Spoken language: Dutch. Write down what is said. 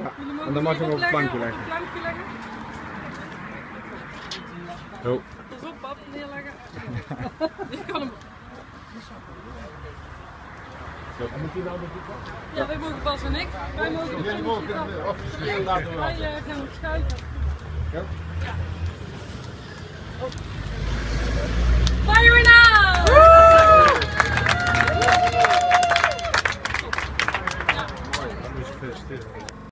Ja, en dan mag je hem op het plankje leggen. Op op, pap, neerleggen. Ik kan hem... Zo. En moet die nou met die Ja, wij mogen pas en ik. Wij mogen Jullie mogen Wij eh, gaan op schuiven. Ja. ja. Fire now! Woe! Ja. Oh,